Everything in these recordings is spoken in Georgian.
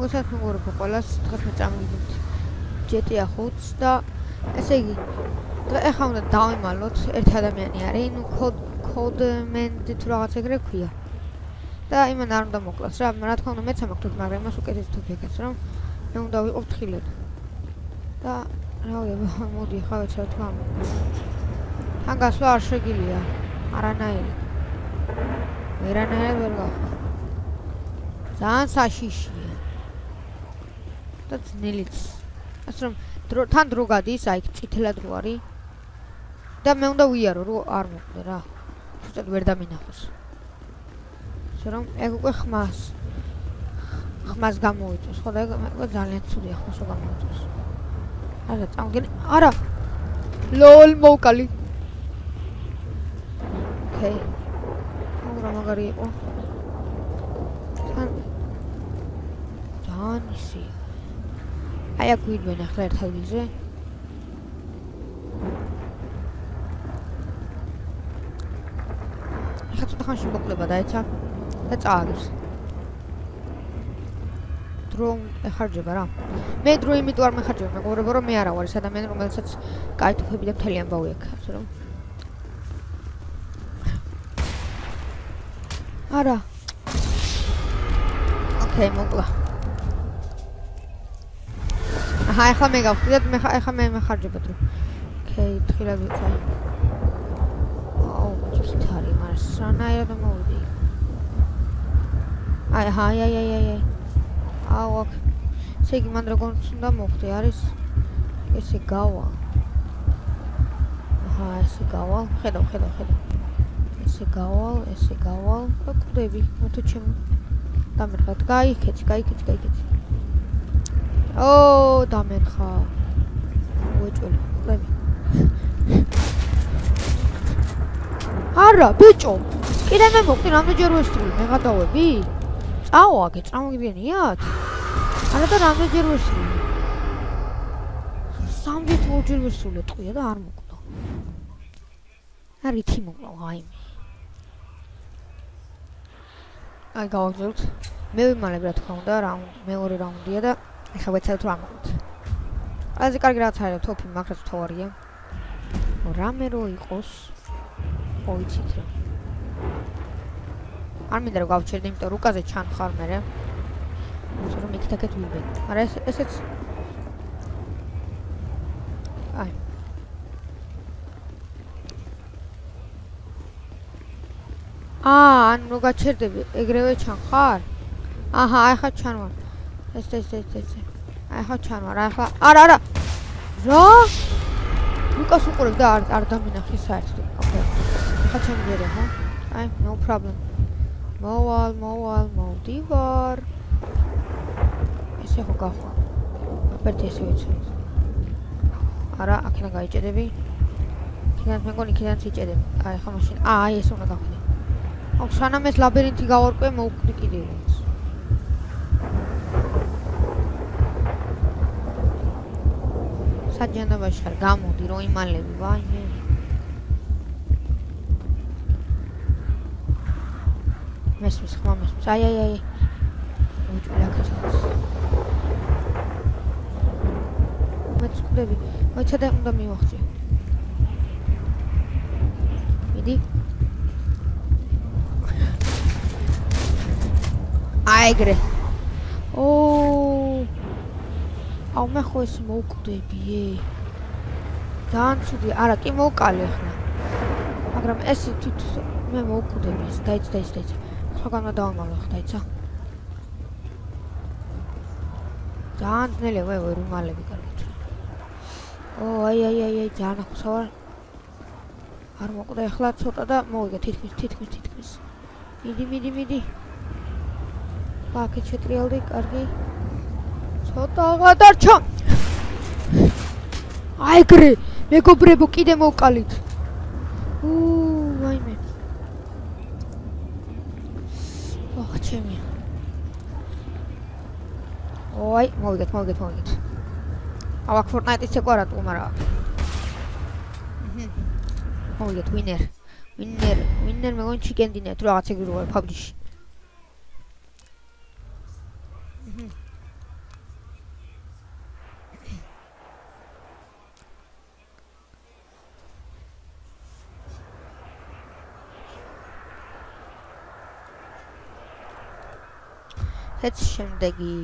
მოიცავთ მეგობრებო ყველას დღეს მე წამოვიდით GTA 5 და ესე იგი ეხლა უნდა დავიმალოთ ერთ ადამიანი არის ნუ კოდ კოდმენდი თუ რაღაც ეგრე ქვია. და იმან არ უნდა მოკლას რა რა თქმა უნდა მეც ამაქვს მაგრამ იმას უკეთეს თუ ფიქრობ რომ მე უნდა ვიყო ფრთხილად და რა ვიცი მოდი ხა ვეცად თქმა თან გასვლა არ შეგილია არანაირი. ვერანაირად ვერ გავხარ ძალიან საშიშია და ძნელიც. ასე რომ დრო თან დრო გადის, აი წითლად რო არის. და მე უნდა ვიარო, რომ არ მოკვდე რა. ცოტა ვერ დამინახოს. ასე რომ ეგ უკვე ხმას. ხმას გამოიწოს, ხო და ეგ ძალიან ცუდია ხმას რო გამოიწოს. არა, წამგენ. არა. ლოლ მოვკალი. ოკეი. მაგრამ მაგარი იყო. თან ძალიან ისია. აი აქ ვიდგენ ახლა ერთ ადგილზე ახლა ცოტა ხანში მოკლება დაეცა და წააგებს დრო ეხარჯება რა. მე დრო იმიტომ არ მეხარჯება მეგობრებო რომ მე არა ვარ ეს ადამიანი რომელსაც კაიტუფები და მთელი ამბავი აქვს რომ არა. ოკეი მოკლა აჰა, ახლა მე გავხდით, მე ახლა მე მეხარჯებოდ რომ. ოკეი, თხილად ვიცი. აუ, ჯერ თარი, მაგრამ სანაირად მოვიდი. აი, აი, აი, აი, აი. აუ, ოკ. ესე იგი, მან როგორ უნდა მოხდე, არის ესე გავა. აჰა, ესე გავა. ხედავ, ხედავ, ხედავ. ესე გავა, ესე გავა. და კვდები, მოთო ჩემ. დამერხად, გაიქეცი, გაიქეცი, გაიქეცი. ო დამერხა. უეჭველი ყლები არა ბიჭო. კიდე მე მოხდი რამდენჯერ ვესწრული? მე გადავები. წავაგე წამოგიგენიათ არა და რამდენჯერ ვესწრული? სამჯერ ორჯერ ვესწრული ტყვია და არ მოკვდა არი თი მოკლა აიმე აი გავაგზავნოთ. მე ვიმალებ რა თქმა უნდა რაუნდი მეორე რაუნდია და ეხლა ვეცადოთ რა მოხდეთ. ყველაზე კარგი რაც არის თოფი მაგრამ თორია. რამე რო იყოს. მოიცით რა. არ მინდა რომ გავჩერდე, იმიტომ რომ უკაზე ჩანხარ მე. ისე რომ იქით აქეთ ვიბე. არა ეს ესეც აი. აა, ან რო გაჩერდები, ეგრევე ჩანხარ? აჰა, აი ხა ჩანვარ. ეს ეს ეს ეს აი ხა ჩანვარ აი ხა არა არა. რა? ლუკას უყურებ და არ არ დამინახი საერთოდ. ოკეი ხა ჩამიგერე ხო აი no problem. მოვალ მოვალ მოვდივარ. ესე ხო გახვა? აპერტი ესე ვიცი. არა აქედან გაიჭედები. იქიდან მეგონი იქიდან წიჭედები აი ხა მაშინ. აი ეს უნდა გახვიდე. აუ სანამ ეს ლაბირინთი გავარკვე მოვკვდი კიდევ საჯანებაში ხარ გამოდი რომ იმალები ვაიმე მესმის ხმა მესმის. აი აი აი. უჭირა ქაცაც მეც კვდები მოიცა და უნდა მივახციო მიდი. აიგრე ოო აუ მე ხო ეს მოვკვდები ძალიან ცუდი არა კი მოვკალე ხნა. მაგრამ ეს თვით მე მოვკვდები ეს დაიც დაიც სხვაგან უნდა დავამალო ხა დაიცა ძალიან ძნელია ვე ვერ უმალები კარგით ო აი აი აი აი ძალიან ახსა ვარ არ მოკვდა ახლა ცოტა და მოვიგე თითქმის თითქმის თითქმის. მიდი მიდი მიდი. ბაკეთ შეტრიალდი კარგი ცოტა გადარჩა. აიგრე, მეგობრებო, კიდე მოვკალით. უუ, ვაიმე. ოხ, ჩემი. ოი, მოვიგეთ, მოვიგეთ, მოვიგეთ. ავაკ ფორტნაიტის ეკვარა თუ მარა. მოვიგეთ, ვინერ. ვინერ, ვინერ მეგონ ჩიკენ დინე თუ რაღაც ეგრე ვარ PUBG-ში. ეს შემდეგი.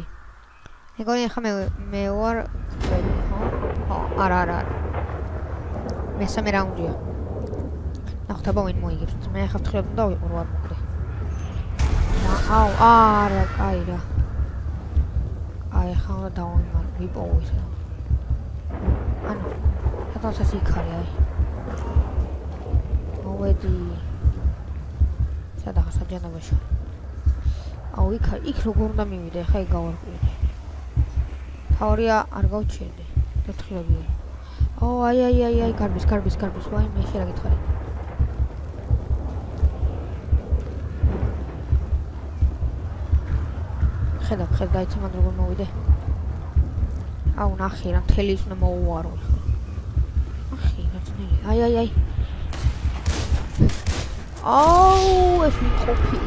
მეგონი ახლა მე მე ვარ ხო არა არა მესამე რაუნდია ნახოთ აბა ვინ მოიგებს. მე ახლა ვთხრობ და ვიყურ ვარ მოკლე. აუ არა კაი რა. აი ახლა უნდა დავიმარ ვიპოვო ისე ანუ სადაც იქარი აი. მოვედი. სადაა საჯანებაში აუ იქ იქ როგორ უნდა მივიდე? ხა იქ გავარკვიე. თორია არ გავჩერდე დათხრობია აუ აი აი აი აი გარბის გარბის გარბის. ვაი მე შეიძლება გითხარი. ხედავ ხედავ დაიცი მან როგორ მოვიდე. აუ ნახე რა მთელი ის უნდა მოუარო ახი რა ძნელი აი აი აი. აუ ეს მიყოფი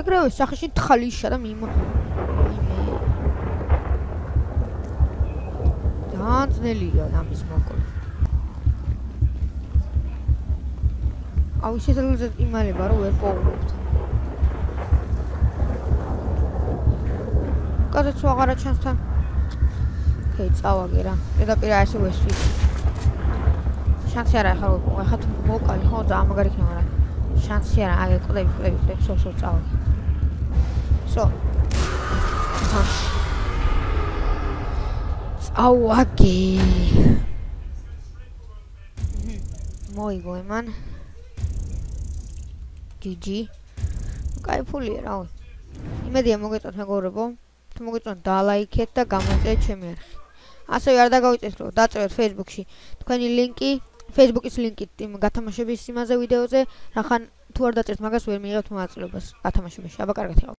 ეგრევე სახში თხალიშა და მიმა ძნელია ამის მოკლე აუ შეიძლება იმალება რომ ვერ პოულობთ კადეც აღარა ჩანს თან ოკეი წავაგე რა პირდაპირ ასე ვესვი. შანსი არა ახლა ახლა თუ მოკალი ხო და ამაგარი იქნება რა შანსი არა, აი კლები, კლები, კლები, სულ სულ წავი. სულ. წავაგე. მოიგო მან. GG. кайფულია რა ვი. იმედია მოგეწონთ მეგობრებო. თუ მოგეწონთ დალაიქეთ და გამოწერეთ ჩემი არხი. ასევე არ დაგავიწეს რომ დაწევეთ Facebook-ში თქვენი ლინკი Facebook-ის ლინკით იმ გათამაშების იმაზე ვიდეოზე, რახან თუ არ დაწერთ მაგას ვერ მიიღებთ მონაწილეობას გათამაშებაში. აბა კარგად იყავ.